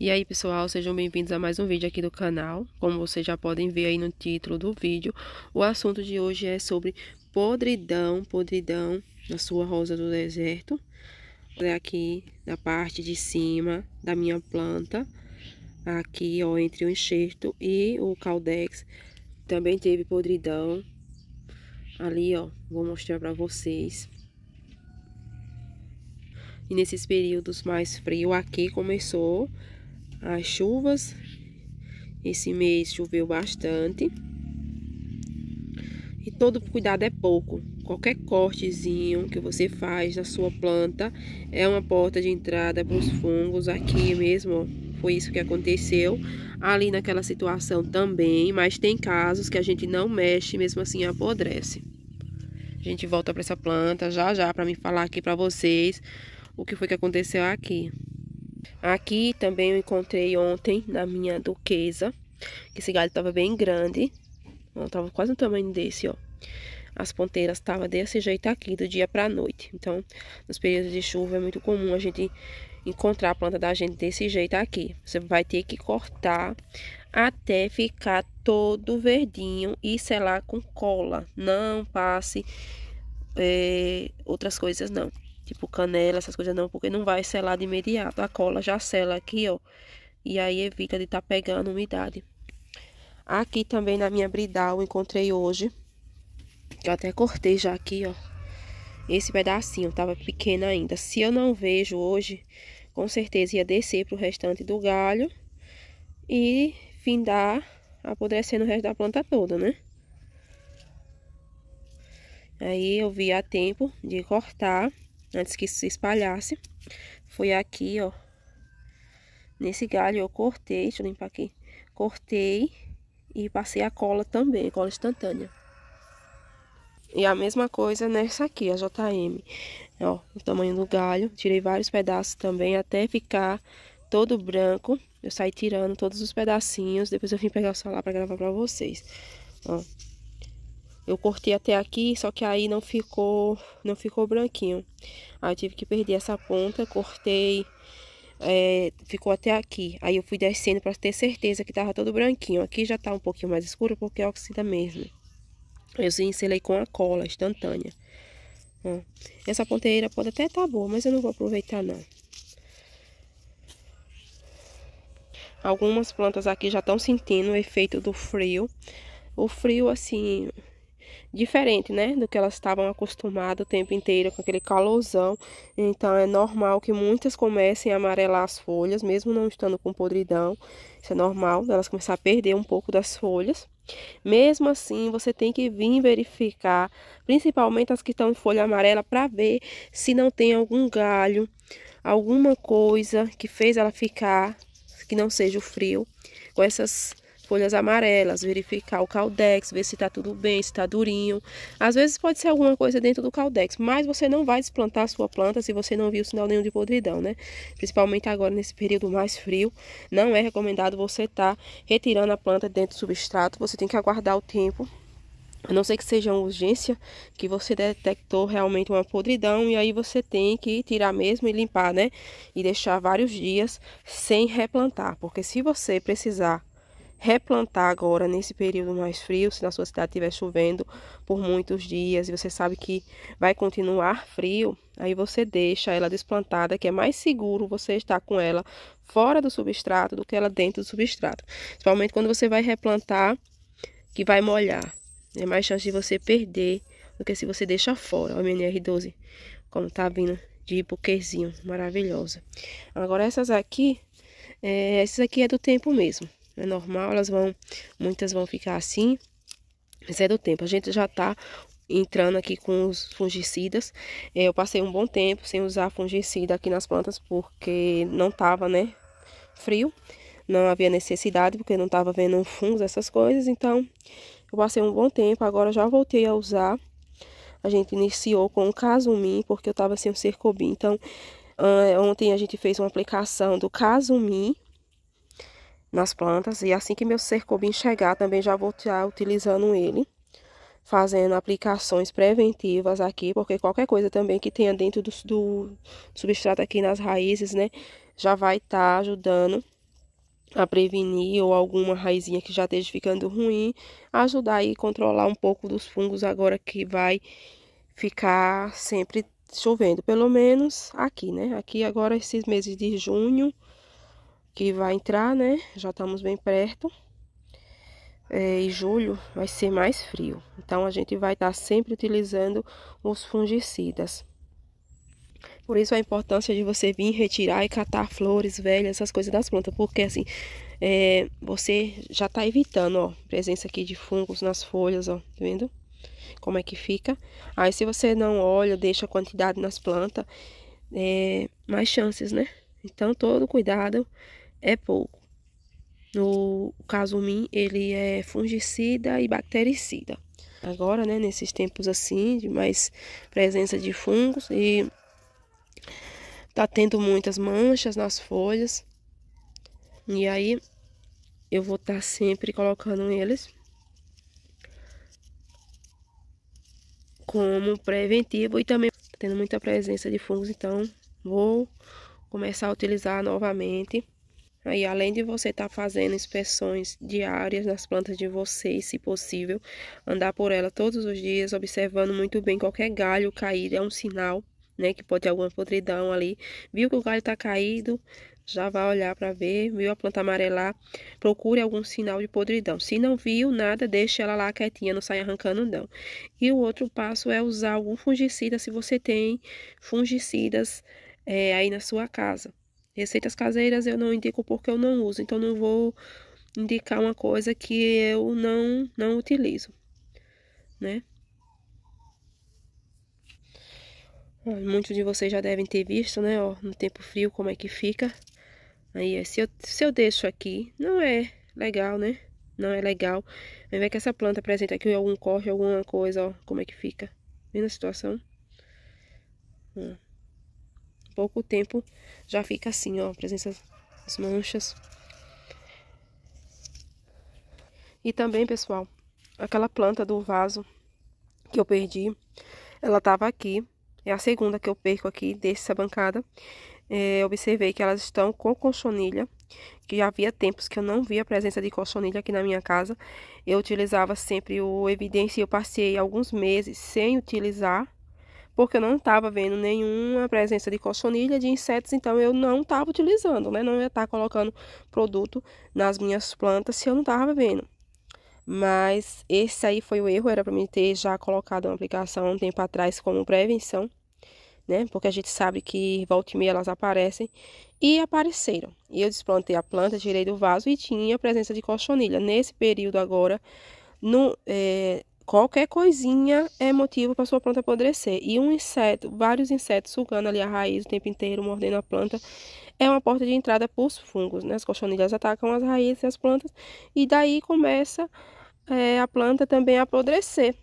E aí pessoal, sejam bem-vindos a mais um vídeo aqui do canal. Como vocês já podem ver aí no título do vídeo, o assunto de hoje é sobre podridão, podridão na sua rosa do deserto. É aqui na parte de cima da minha planta, aqui ó, entre o enxerto e o caldex, também teve podridão. Ali ó, vou mostrar para vocês. E nesses períodos mais frios aqui começou as chuvas. Esse mês choveu bastante. E todo cuidado é pouco. Qualquer cortezinho que você faz na sua planta é uma porta de entrada para os fungos. Aqui mesmo, foi isso que aconteceu. Ali naquela situação também, mas tem casos que a gente não mexe, mesmo assim apodrece. A gente volta para essa planta já já para me falar aqui para vocês o que foi que aconteceu aqui. Aqui também eu encontrei ontem na minha duquesa, que esse galho estava bem grande. Estava quase o tamanho desse, ó. As ponteiras estavam desse jeito aqui, do dia para noite. Então, nos períodos de chuva é muito comum a gente encontrar a planta da gente desse jeito aqui. Você vai ter que cortar até ficar todo verdinho e selar com cola. Não passe é, outras coisas, não tipo canela, essas coisas não, porque não vai selar de imediato. A cola já sela aqui, ó. E aí evita de estar tá pegando umidade. Aqui também na minha bridal encontrei hoje. Eu até cortei já aqui, ó. Esse pedacinho tava pequeno ainda. Se eu não vejo hoje, com certeza ia descer pro restante do galho. E findar, apodrecendo o resto da planta toda, né? Aí eu vi a tempo de cortar antes que se espalhasse. Foi aqui, ó. Nesse galho eu cortei, deixa eu limpar aqui. Cortei e passei a cola também, cola instantânea. E a mesma coisa nessa aqui, a JM. Ó, o tamanho do galho. Tirei vários pedaços também até ficar todo branco. Eu saí tirando todos os pedacinhos. Depois eu vim pegar o celular para gravar para vocês. Ó. Eu cortei até aqui, só que aí não ficou, não ficou branquinho. Aí eu tive que perder essa ponta, cortei, é, ficou até aqui. Aí eu fui descendo para ter certeza que tava todo branquinho. Aqui já tá um pouquinho mais escuro porque é oxida mesmo. Eu encelei com a cola instantânea. Ó, essa ponteira pode até tá boa, mas eu não vou aproveitar não. Algumas plantas aqui já estão sentindo o efeito do frio. O frio, assim, diferente, né, do que elas estavam acostumadas o tempo inteiro com aquele calorzão. Então é normal que muitas comecem a amarelar as folhas, mesmo não estando com podridão. Isso é normal, elas começar a perder um pouco das folhas. Mesmo assim, você tem que vir verificar, principalmente as que estão em folha amarela, para ver se não tem algum galho, alguma coisa que fez ela ficar, que não seja o frio, com essas folhas amarelas, verificar o caldex, ver se está tudo bem, se está durinho. Às vezes pode ser alguma coisa dentro do caldex, mas você não vai desplantar a sua planta se você não viu sinal nenhum de podridão, né? Principalmente agora nesse período mais frio, não é recomendado você estar tá retirando a planta dentro do substrato, você tem que aguardar o tempo a não ser que seja uma urgência, que você detectou realmente uma podridão e aí você tem que tirar mesmo e limpar, né? E deixar vários dias sem replantar, porque se você precisar replantar agora nesse período mais frio, se na sua cidade estiver chovendo por muitos dias e você sabe que vai continuar frio, aí você deixa ela desplantada, que é mais seguro você estar com ela fora do substrato do que ela dentro do substrato. Principalmente quando você vai replantar, que vai molhar. É mais chance de você perder do que se você deixa fora. A MNR12, como tá vindo de buquezinho, maravilhosa. Agora essas aqui, é, essas aqui é do tempo mesmo é normal, elas vão, muitas vão ficar assim, mas é do tempo. A gente já tá entrando aqui com os fungicidas. É, eu passei um bom tempo sem usar fungicida aqui nas plantas porque não tava, né, frio. Não havia necessidade porque não tava vendo fungos, essas coisas. Então, eu passei um bom tempo, agora já voltei a usar. A gente iniciou com o Casumim porque eu tava sem o Cercobim. Então, ontem a gente fez uma aplicação do Casumim nas plantas. E assim que meu cercobim chegar, também já vou estar utilizando ele. Fazendo aplicações preventivas aqui, porque qualquer coisa também que tenha dentro do, do substrato aqui nas raízes, né? Já vai estar tá ajudando a prevenir ou alguma raizinha que já esteja ficando ruim, ajudar aí controlar um pouco dos fungos agora que vai ficar sempre chovendo, pelo menos aqui, né? Aqui agora esses meses de junho que vai entrar, né? Já estamos bem perto. É, e julho vai ser mais frio. Então a gente vai estar tá sempre utilizando os fungicidas. Por isso a importância de você vir retirar e catar flores velhas, essas coisas das plantas, porque assim, é, você já está evitando, ó, presença aqui de fungos nas folhas, ó, tá vendo? Como é que fica. Aí se você não olha, deixa a quantidade nas plantas, é, mais chances, né? Então todo cuidado é pouco. No caso mim, ele é fungicida e bactericida. Agora, né, nesses tempos assim, de mais presença de fungos e Tá tendo muitas manchas nas folhas. E aí eu vou estar tá sempre colocando eles como preventivo e também tendo muita presença de fungos, então vou começar a utilizar novamente. Aí, além de você estar tá fazendo inspeções diárias nas plantas de vocês, se possível, andar por ela todos os dias, observando muito bem qualquer galho caído, é um sinal né? Que pode ter alguma podridão ali. Viu que o galho tá caído, já vai olhar para ver, viu a planta amarelar, procure algum sinal de podridão. Se não viu nada, deixe ela lá quietinha, não sai arrancando não. E o outro passo é usar algum fungicida, se você tem fungicidas é, aí na sua casa. Receitas caseiras eu não indico porque eu não uso, então não vou indicar uma coisa que eu não, não utilizo, né? Muitos de vocês já devem ter visto, né, ó, no tempo frio como é que fica. Aí, se eu, se eu deixo aqui, não é legal, né? Não é legal. Aí ver que essa planta apresenta aqui algum corte, alguma coisa, ó, como é que fica. Vendo a situação? Ó. Pouco tempo já fica assim, ó, presença das manchas. E também, pessoal, aquela planta do vaso que eu perdi, ela tava aqui é a segunda que eu perco aqui dessa bancada. É, observei que elas estão com colchonilha, que havia tempos que eu não via a presença de colchonilha aqui na minha casa. Eu utilizava sempre o Evidência e eu passei alguns meses sem utilizar, porque eu não estava vendo nenhuma presença de colchonilha, de insetos, então eu não estava utilizando, né? Não ia estar tá colocando produto nas minhas plantas se eu não estava vendo. Mas esse aí foi o erro, era para mim ter já colocado uma aplicação um tempo atrás como prevenção né? Porque a gente sabe que volta e meia elas aparecem. E apareceram. E eu desplantei a planta, tirei do vaso e tinha presença de cochonilha. Nesse período agora, no, é, qualquer coisinha é motivo para sua planta apodrecer. E um inseto, vários insetos sugando ali a raiz o tempo inteiro, mordendo a planta, é uma porta de entrada para os fungos, né? As cochonilhas atacam as raízes das plantas e daí começa é, a planta também a apodrecer.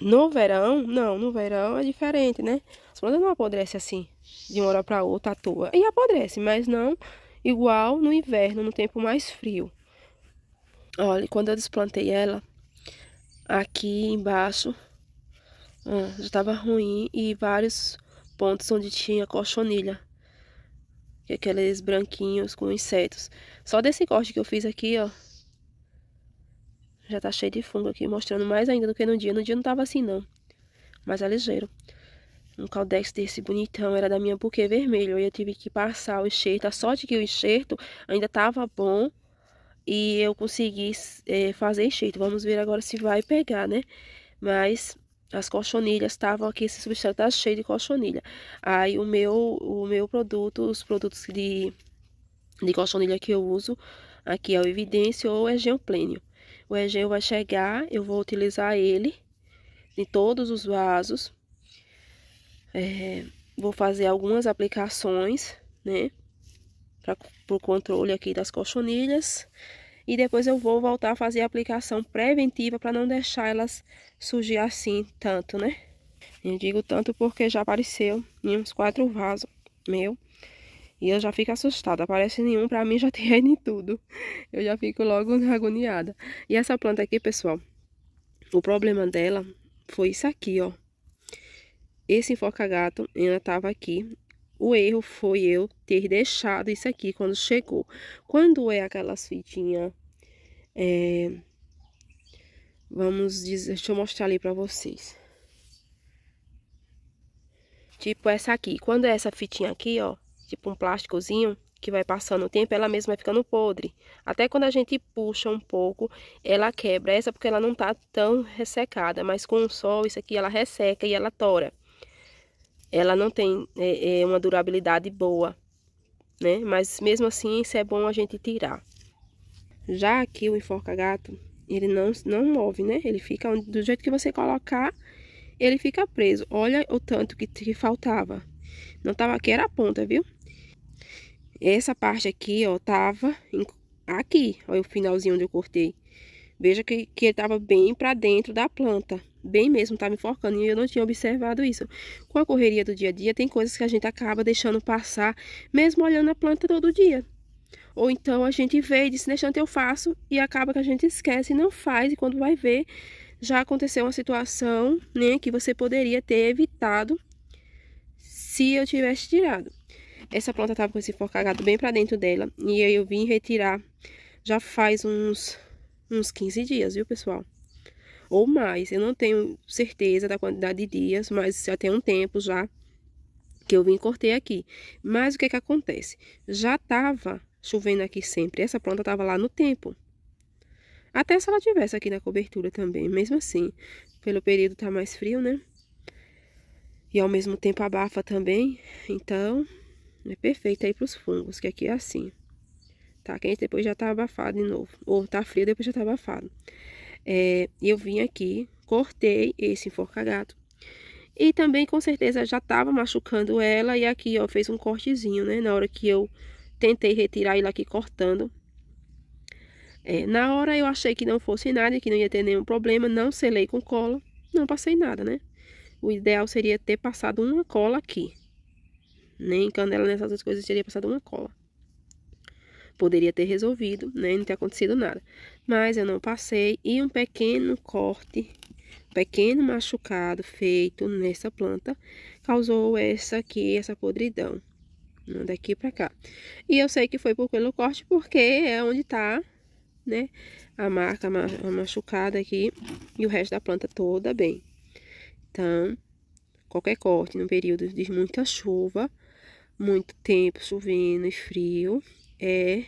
No verão, não, no verão é diferente, né? As plantas não apodrecem assim, de uma hora para outra à toa. E apodrece, mas não igual no inverno, no tempo mais frio. Olha, quando eu desplantei ela, aqui embaixo, ó, já estava ruim e vários pontos onde tinha colchonilha. Que é aqueles branquinhos com insetos. Só desse corte que eu fiz aqui, ó, já tá cheio de fungo aqui, mostrando mais ainda do que no dia. No dia não tava assim, não. Mas é ligeiro. Um caldex desse bonitão era da minha buquê vermelho. Eu tive que passar o enxerto. A sorte que o enxerto ainda tava bom. E eu consegui é, fazer enxerto. Vamos ver agora se vai pegar, né? Mas as colchonilhas estavam aqui, esse substrato tá cheio de colchonilha. Aí o meu, o meu produto, os produtos de, de colchonilha que eu uso, aqui é o Evidência ou é Geoplênio. O Egeu vai chegar, eu vou utilizar ele em todos os vasos. É, vou fazer algumas aplicações, né? Para o controle aqui das colchonilhas. E depois eu vou voltar a fazer a aplicação preventiva para não deixar elas surgir assim tanto, né? Eu digo tanto porque já apareceu em uns quatro vasos meu. E eu já fico assustada. Aparece nenhum, pra mim já tem em tudo. Eu já fico logo agoniada. E essa planta aqui, pessoal, o problema dela foi isso aqui, ó. Esse enfoca-gato, ela tava aqui. O erro foi eu ter deixado isso aqui quando chegou. Quando é aquelas fitinhas... É, vamos dizer... Deixa eu mostrar ali pra vocês. Tipo essa aqui. Quando é essa fitinha aqui, ó. Tipo um plásticozinho que vai passando o tempo, ela mesma vai ficando podre. Até quando a gente puxa um pouco, ela quebra. Essa porque ela não tá tão ressecada, mas com o sol, isso aqui ela resseca e ela tora. Ela não tem é, é uma durabilidade boa, né? Mas mesmo assim, isso é bom a gente tirar. Já aqui o enforca-gato, ele não, não move, né? Ele fica do jeito que você colocar, ele fica preso. Olha o tanto que, que faltava. Não tava aqui, era a ponta, viu? Essa parte aqui, ó, tava em, aqui, ó, o finalzinho onde eu cortei. Veja que, que ele tava bem pra dentro da planta. Bem mesmo, tava enforcando e eu não tinha observado isso. Com a correria do dia a dia, tem coisas que a gente acaba deixando passar, mesmo olhando a planta todo dia. Ou então a gente vê e diz, deixando eu faço, e acaba que a gente esquece e não faz, e quando vai ver, já aconteceu uma situação, né, que você poderia ter evitado se eu tivesse tirado. Essa planta tava com esse forcagado bem pra dentro dela. E eu vim retirar já faz uns, uns 15 dias, viu, pessoal? Ou mais. Eu não tenho certeza da quantidade de dias, mas já tem um tempo já que eu vim cortei aqui. Mas o que que acontece? Já tava chovendo aqui sempre. Essa planta tava lá no tempo. Até se ela tivesse aqui na cobertura também. Mesmo assim, pelo período tá mais frio, né? E ao mesmo tempo abafa também. Então, é perfeito aí para os fungos, que aqui é assim. Tá quente, depois já tá abafado de novo. Ou tá frio, depois já tá abafado. É, eu vim aqui, cortei esse enforca-gato. E também, com certeza, já tava machucando ela. E aqui, ó, fez um cortezinho, né? Na hora que eu tentei retirar ele aqui cortando. É, na hora eu achei que não fosse nada, que não ia ter nenhum problema. Não selei com cola. Não passei nada, né? O ideal seria ter passado uma cola aqui. Nem canela nessas coisas teria passado uma cola. Poderia ter resolvido, né? Não ter acontecido nada. Mas eu não passei. E um pequeno corte, pequeno machucado feito nessa planta, causou essa aqui, essa podridão. Daqui pra cá. E eu sei que foi por pelo corte, porque é onde tá, né? A marca a machucada aqui. E o resto da planta toda bem. Então, qualquer corte no período de muita chuva muito tempo chovendo e frio é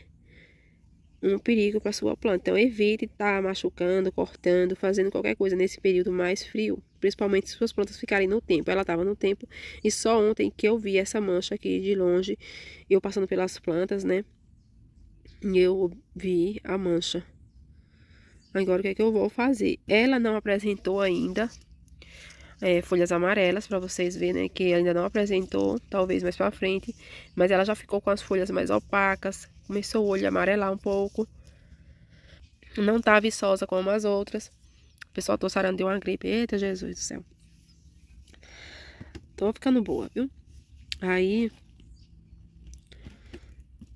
um perigo para sua planta. Então, evite estar tá machucando, cortando, fazendo qualquer coisa nesse período mais frio. Principalmente se suas plantas ficarem no tempo. Ela estava no tempo e só ontem que eu vi essa mancha aqui de longe, eu passando pelas plantas, né? E eu vi a mancha. Agora, o que é que eu vou fazer? Ela não apresentou ainda é, folhas amarelas para vocês verem, né, que ainda não apresentou, talvez mais para frente, mas ela já ficou com as folhas mais opacas, começou o olho a amarelar um pouco, não tá viçosa como as outras. O pessoal tossarando deu uma gripe, eita Jesus do céu. Tô ficando boa, viu? Aí,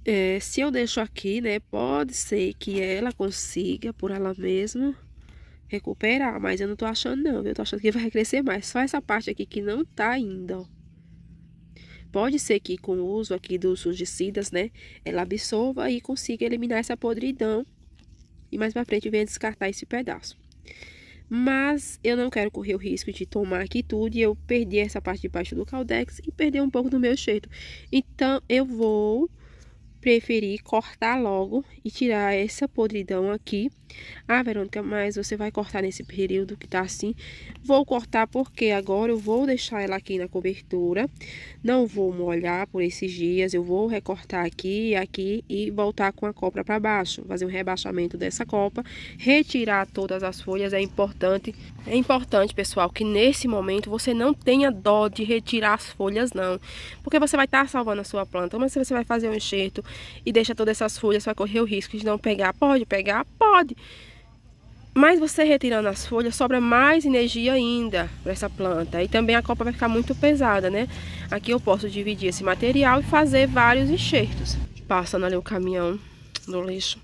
é, se eu deixo aqui, né, pode ser que ela consiga, por ela mesma, recuperar, mas eu não tô achando não, eu tô achando que vai crescer mais. Só essa parte aqui que não tá ainda, ó. Pode ser que com o uso aqui dos fungicidas, né, ela absorva e consiga eliminar essa podridão. E mais pra frente venha descartar esse pedaço. Mas eu não quero correr o risco de tomar aqui tudo e eu perder essa parte de baixo do caldex e perder um pouco do meu jeito. Então, eu vou preferi cortar logo e tirar essa podridão aqui. Ah, Verônica, mas você vai cortar nesse período que tá assim? Vou cortar porque agora eu vou deixar ela aqui na cobertura. Não vou molhar por esses dias. Eu vou recortar aqui e aqui e voltar com a copa para baixo. Fazer um rebaixamento dessa copa. Retirar todas as folhas é importante. É importante, pessoal, que nesse momento você não tenha dó de retirar as folhas, não. Porque você vai estar tá salvando a sua planta. Mas se você vai fazer um enxerto e deixa todas essas folhas, vai correr o risco de não pegar. Pode pegar? Pode. Mas você retirando as folhas, sobra mais energia ainda para essa planta. E também a copa vai ficar muito pesada, né? Aqui eu posso dividir esse material e fazer vários enxertos. Passando ali o caminhão do lixo.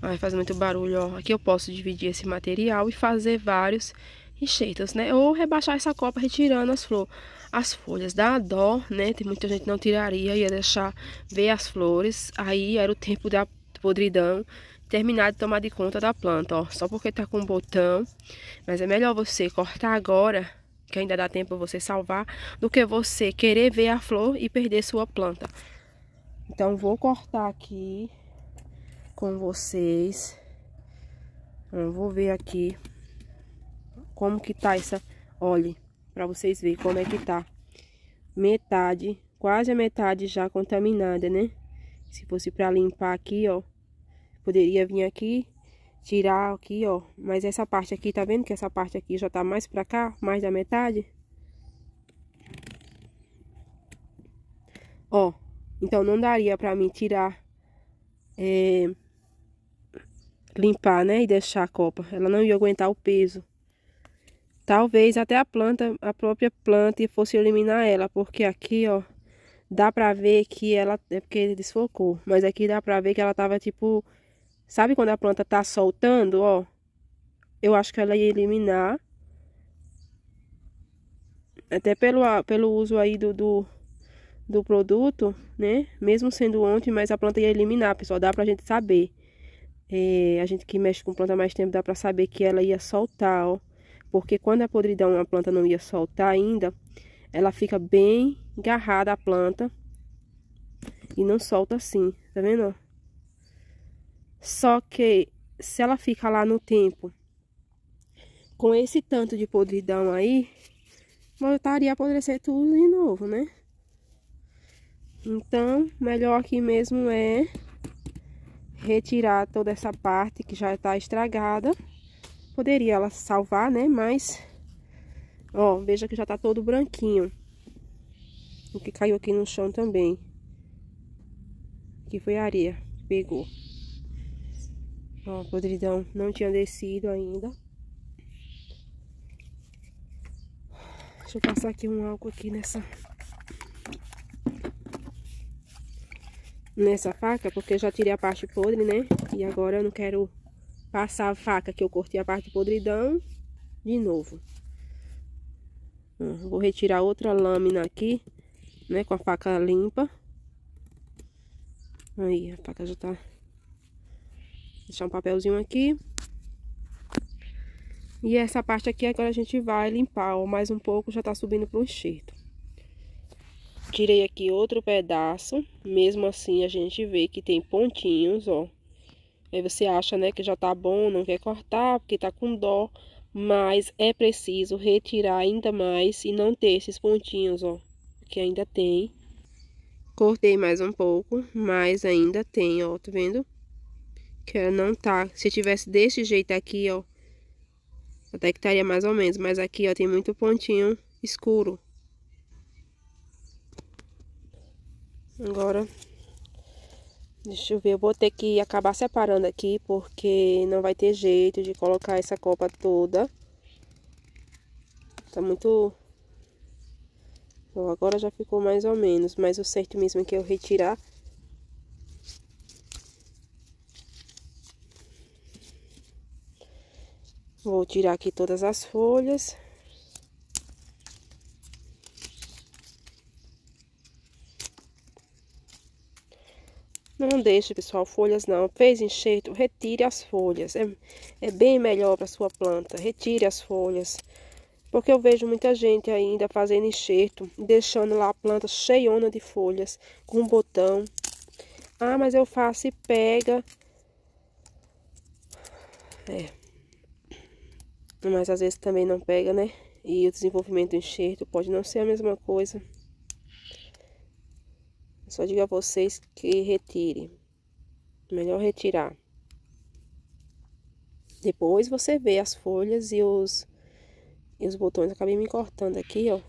Ai, faz muito barulho, ó. Aqui eu posso dividir esse material e fazer vários enxertos, né? Ou rebaixar essa copa retirando as flores. as folhas. Dá dó, né? Tem muita gente não tiraria, ia deixar ver as flores. Aí era o tempo da podridão terminar de tomar de conta da planta, ó. Só porque tá com botão. Mas é melhor você cortar agora, que ainda dá tempo você salvar, do que você querer ver a flor e perder sua planta. Então, vou cortar aqui com vocês. Eu vou ver aqui como que tá essa... Olhe, para vocês verem como é que tá. Metade, quase a metade já contaminada, né? Se fosse para limpar aqui, ó, poderia vir aqui, tirar aqui, ó. Mas essa parte aqui, tá vendo que essa parte aqui já tá mais pra cá, mais da metade? Ó, então não daria pra mim tirar, é, limpar, né, e deixar a copa. Ela não ia aguentar o peso. Talvez até a planta, a própria planta fosse eliminar ela, porque aqui, ó, dá pra ver que ela, é porque desfocou, mas aqui dá pra ver que ela tava, tipo, sabe quando a planta tá soltando, ó, eu acho que ela ia eliminar, até pelo, pelo uso aí do, do, do produto, né, mesmo sendo ontem, mas a planta ia eliminar, pessoal, dá pra gente saber, é, a gente que mexe com planta mais tempo, dá pra saber que ela ia soltar, ó, porque quando a podridão a planta não ia soltar ainda, ela fica bem agarrada a planta. E não solta assim, tá vendo? Só que se ela fica lá no tempo com esse tanto de podridão aí, voltaria a apodrecer tudo de novo, né? Então, melhor aqui mesmo é retirar toda essa parte que já está estragada. Poderia ela salvar, né? Mas, ó, veja que já tá todo branquinho. O que caiu aqui no chão também. Aqui foi areia que pegou. Ó, a podridão não tinha descido ainda. Deixa eu passar aqui um álcool aqui nessa... Nessa faca, porque eu já tirei a parte podre, né? E agora eu não quero passar a faca que eu cortei a parte podridão de novo. Vou retirar outra lâmina aqui, né, com a faca limpa. Aí, a faca já tá... Deixar um papelzinho aqui. E essa parte aqui agora a gente vai limpar, ó, mais um pouco já tá subindo pro enxerto. Tirei aqui outro pedaço, mesmo assim a gente vê que tem pontinhos, ó. Aí você acha, né, que já tá bom, não quer cortar, porque tá com dó. Mas é preciso retirar ainda mais e não ter esses pontinhos, ó. Que ainda tem. Cortei mais um pouco, mas ainda tem, ó, tá vendo? Que não tá... Se tivesse desse jeito aqui, ó, até que estaria mais ou menos. Mas aqui, ó, tem muito pontinho escuro. Agora, Deixa eu ver, eu vou ter que acabar separando aqui, porque não vai ter jeito de colocar essa copa toda. Tá muito... Bom, agora já ficou mais ou menos, mas o certo mesmo é que eu retirar... Vou tirar aqui todas as folhas. Não deixe, pessoal, folhas não. Fez enxerto, retire as folhas. É, é bem melhor para sua planta. Retire as folhas. Porque eu vejo muita gente ainda fazendo enxerto, deixando lá a planta cheiona de folhas, com botão. Ah, mas eu faço e pega. É. Mas às vezes também não pega, né? E o desenvolvimento do enxerto pode não ser a mesma coisa. Só digo a vocês que retire. Melhor retirar. Depois você vê as folhas e os, e os botões. Acabei me cortando aqui, ó.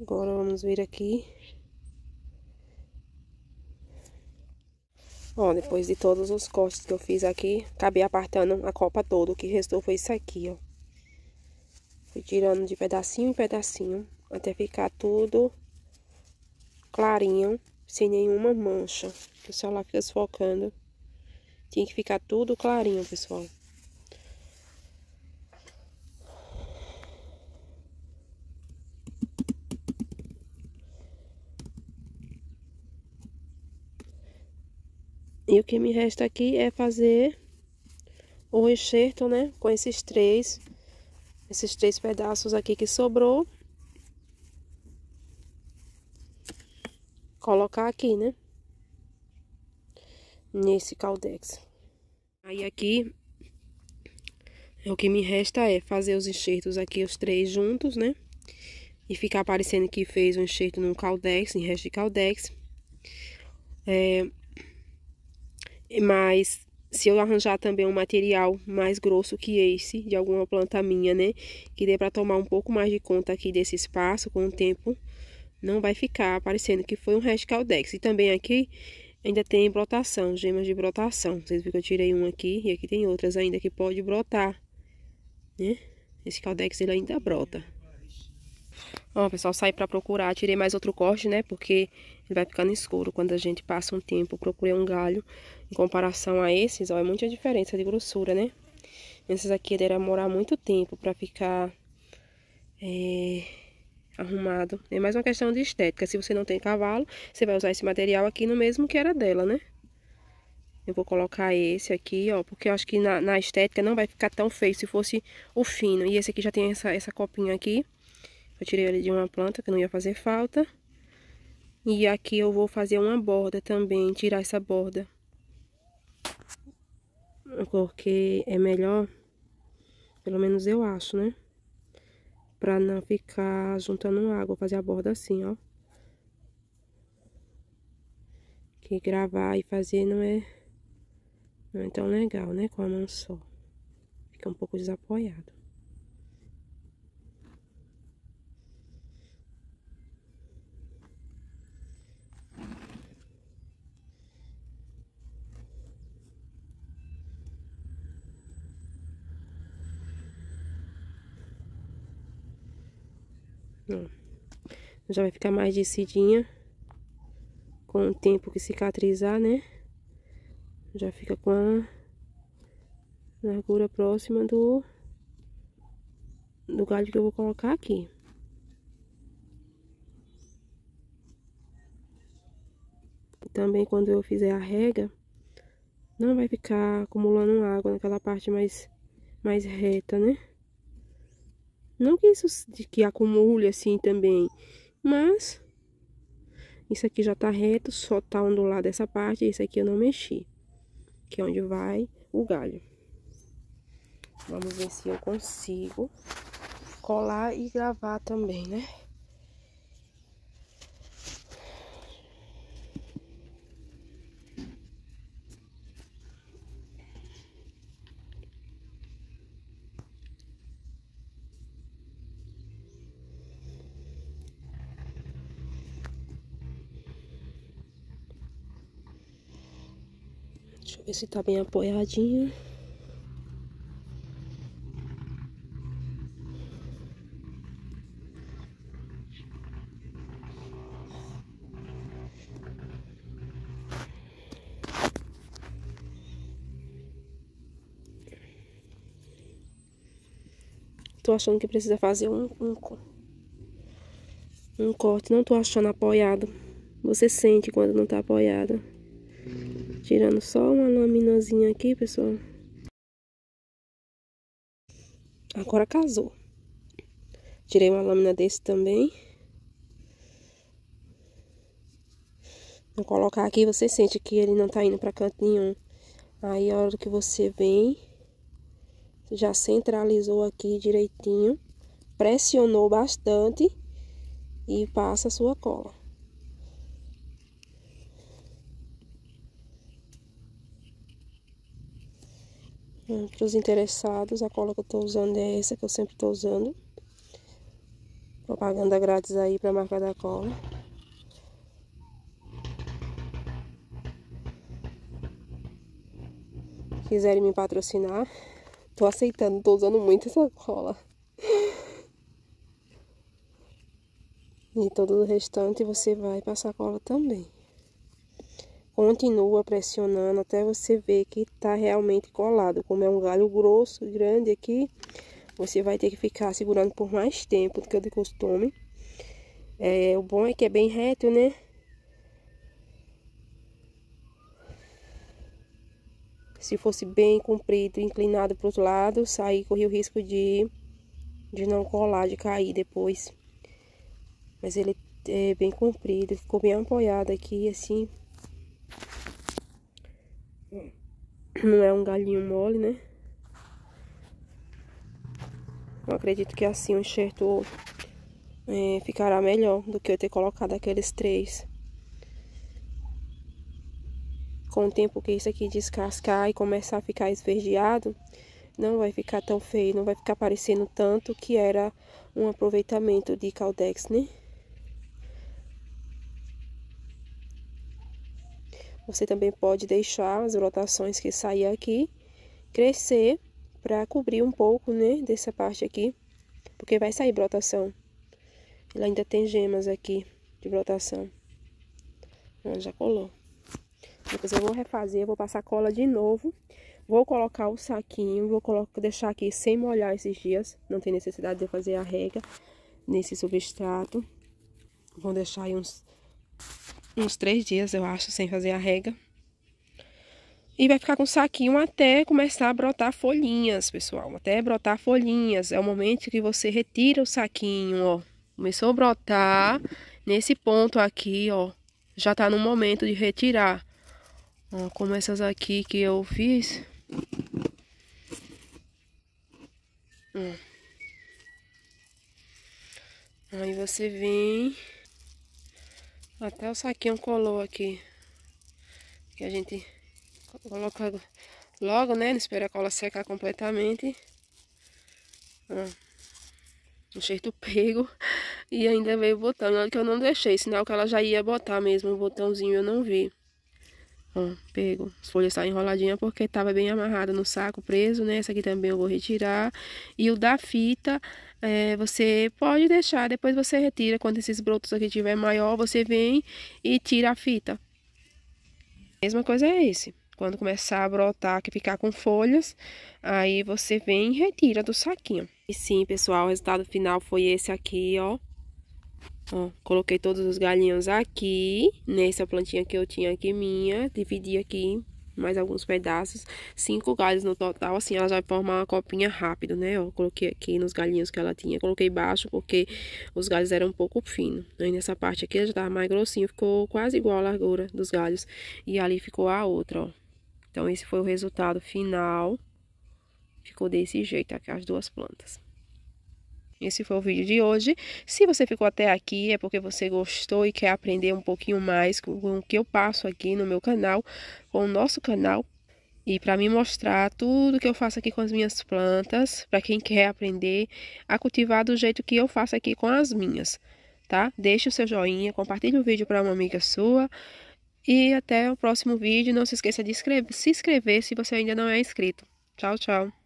Agora vamos ver aqui. Ó, depois de todos os cortes que eu fiz aqui, acabei apartando a copa toda. O que restou foi isso aqui, ó. Fui tirando de pedacinho em pedacinho, até ficar tudo clarinho. sem nenhuma mancha. O celular fica desfocando. Tem que ficar tudo clarinho, pessoal. E o que me resta aqui é fazer o enxerto, né? Com esses três, esses três pedaços aqui que sobrou. Colocar aqui, né? Nesse caldex. Aí aqui, o que me resta é fazer os enxertos aqui, os três juntos, né? E ficar parecendo que fez um enxerto num caldex, em resto de caldex. É, mas se eu arranjar também um material mais grosso que esse, de alguma planta minha, né? Que dê para tomar um pouco mais de conta aqui desse espaço com o tempo, não vai ficar parecendo que foi um resto caldex. E também aqui ainda tem brotação, gemas de brotação. Vocês viram que eu tirei um aqui e aqui tem outras ainda que pode brotar, né? Esse caldex ele ainda brota. Ó, pessoal, saí pra procurar, tirei mais outro corte, né? Porque ele vai ficando escuro quando a gente passa um tempo. Procurei um galho em comparação a esses, ó, é muita diferença de grossura, né? Esses aqui demorar muito tempo pra ficar é, arrumado. É mais uma questão de estética. Se você não tem cavalo, você vai usar esse material aqui no mesmo que era dela, né? Eu vou colocar esse aqui, ó, porque eu acho que na, na estética não vai ficar tão feio se fosse o fino. E esse aqui já tem essa, essa copinha aqui. Eu tirei ele de uma planta que não ia fazer falta. E aqui eu vou fazer uma borda também, tirar essa borda. Porque é melhor, pelo menos eu acho, né? Pra não ficar juntando água, fazer a borda assim, ó. Que gravar e fazer não é, não é tão legal, né? Com a mão só. Fica um pouco desapoiado. Já vai ficar mais descidinha. Com o tempo que cicatrizar, né? Já fica com a largura próxima do, do galho que eu vou colocar aqui. Também quando eu fizer a rega, não vai ficar acumulando água naquela parte mais, mais reta, né? Não que isso que acumule assim também, mas isso aqui já tá reto, só tá ondulado essa parte, esse aqui eu não mexi. Que é onde vai o galho. Vamos ver se eu consigo colar e gravar também, né? Deixa eu ver se tá bem apoiadinho. Tô achando que precisa fazer um, um, um corte. Não tô achando apoiado. Você sente quando não tá apoiado. Tirando só uma laminazinha aqui, pessoal. Agora casou. Tirei uma lâmina desse também. Vou colocar aqui, você sente que ele não tá indo pra canto nenhum. Aí, a hora que você vem, já centralizou aqui direitinho, pressionou bastante e passa a sua cola. Para os interessados, a cola que eu estou usando é essa que eu sempre estou usando. Propaganda grátis aí para a marca da cola. Quiserem me patrocinar, tô aceitando, tô usando muito essa cola. E todo o restante você vai passar cola também. Continua pressionando até você ver que tá realmente colado. Como é um galho grosso, grande aqui, você vai ter que ficar segurando por mais tempo do que de costume. É, o bom é que é bem reto, né? Se fosse bem comprido, inclinado para os lados, aí corria o risco de, de não colar, de cair depois. Mas ele é bem comprido, ficou bem apoiado aqui, assim. Não é um galinho mole, né? Eu acredito que assim o enxerto é, ficará melhor do que eu ter colocado aqueles três. Com o tempo que isso aqui descascar e começar a ficar esverdeado, não vai ficar tão feio, não vai ficar parecendo tanto que era um aproveitamento de caldex, né? Você também pode deixar as brotações que saem aqui crescer para cobrir um pouco, né, dessa parte aqui, porque vai sair brotação. Ela ainda tem gemas aqui de brotação. Ela já colou. Depois eu vou refazer, vou passar cola de novo. Vou colocar o saquinho, vou colocar, deixar aqui sem molhar esses dias. Não tem necessidade de fazer a rega nesse substrato. Vou deixar aí uns, uns três dias, eu acho, sem fazer a rega. E vai ficar com o saquinho até começar a brotar folhinhas, pessoal. Até brotar folhinhas. É o momento que você retira o saquinho, ó. Começou a brotar. Nesse ponto aqui, ó. Já tá no momento de retirar. Ó, como essas aqui que eu fiz. Aí você vem. Até o saquinho colou aqui. Que a gente Coloca logo, né? Não espera a cola secar completamente. Ó. Um jeito pego. E ainda veio o botão. Olha que eu não deixei. Sinal que ela já ia botar mesmo o botãozinho. Eu não vi. Ó, pego. As folhas estão enroladinhas porque estava bem amarrada no saco, preso, né? Essa aqui também eu vou retirar. E o da fita, é, você pode deixar. Depois você retira. Quando esses brotos aqui tiver maior, você vem e tira a fita. A mesma coisa é esse. Quando começar a brotar, que ficar com folhas, aí você vem e retira do saquinho. E sim, pessoal, o resultado final foi esse aqui, ó. Ó, coloquei todos os galinhos aqui, nessa plantinha que eu tinha aqui minha, dividi aqui mais alguns pedaços, cinco galhos no total, assim ela vai formar uma copinha rápido, né, ó, coloquei aqui nos galinhos que ela tinha, coloquei baixo porque os galhos eram um pouco finos, aí nessa parte aqui já tava mais grossinho, ficou quase igual a largura dos galhos, e ali ficou a outra, ó, então, esse foi o resultado final. Ficou desse jeito aqui as duas plantas. Esse foi o vídeo de hoje. Se você ficou até aqui, é porque você gostou e quer aprender um pouquinho mais com o que eu passo aqui no meu canal, com o nosso canal. E para me mostrar tudo que eu faço aqui com as minhas plantas, para quem quer aprender a cultivar do jeito que eu faço aqui com as minhas, tá? Deixe o seu joinha, compartilhe o vídeo para uma amiga sua. E até o próximo vídeo. Não se esqueça de se inscrever se você ainda não é inscrito. Tchau, tchau.